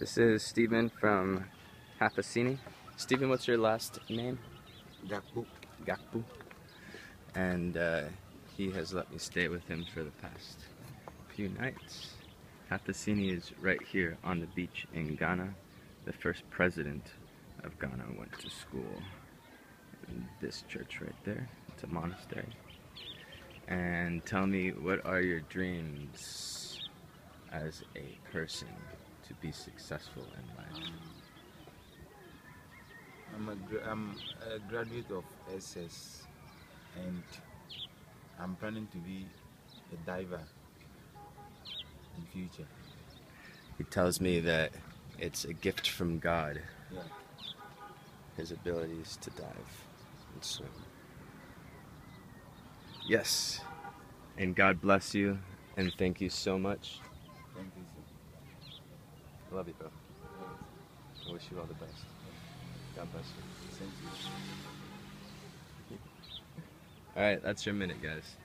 This is Stephen from Half Assini. Stephen, what's your last name? Gakpo. Gakpu. And uh, he has let me stay with him for the past few nights. Half Assini is right here on the beach in Ghana. The first president of Ghana went to school in this church right there. It's a monastery. And tell me, what are your dreams as a person to be successful in life? I'm a, gra- I'm a graduate of SS and I'm planning to be a diver in future. He tells me that it's a gift from God, Yeah. his abilities to dive and swim. Yes. And God bless you and thank you so much. Thank you, sir. I love you, bro. I wish you all the best. God bless you. Thank you. All right, that's your minute, guys.